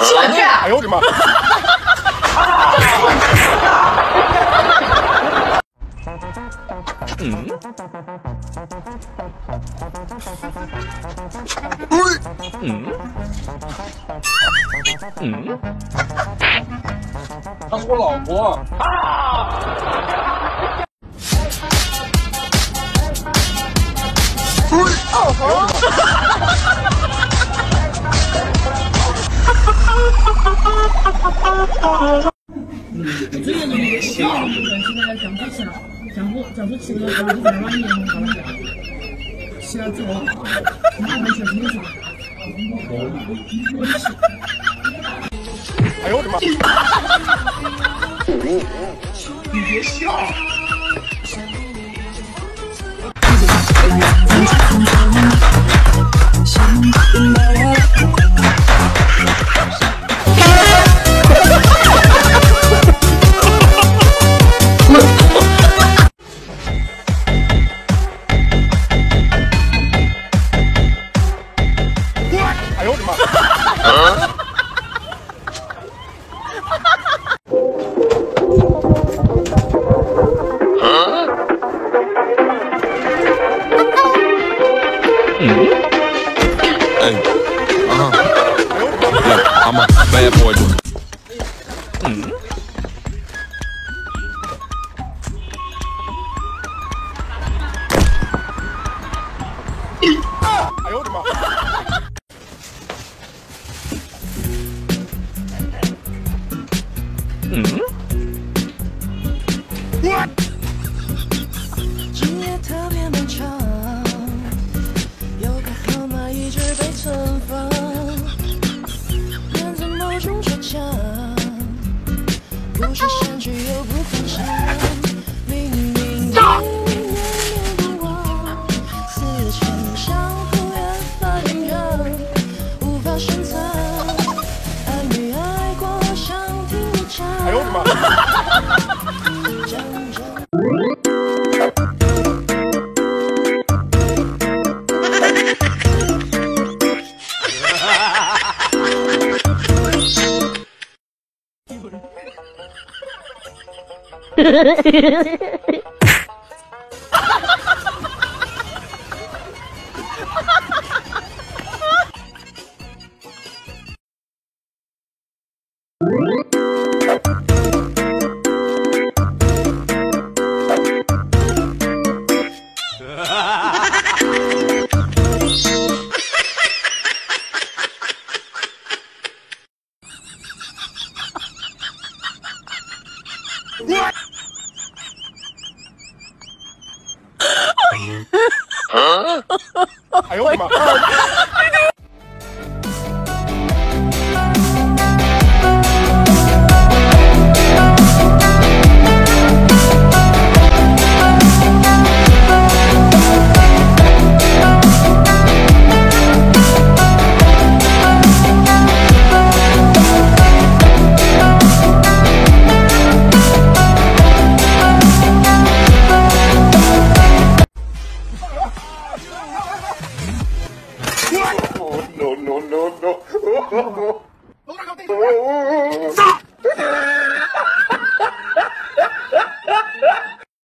哎呦我的妈！嗯。嗯。嗯。他是我老婆。啊！哦吼！最严重的是，最严重的现在降水器了，降火降水器那个管子在软硬上搞了掉，洗了之后，马上全清爽。哎呦我的妈！你别笑。哎呦我的妈！嗯。What? 哎呦我的妈！走走走。走走走走走走走走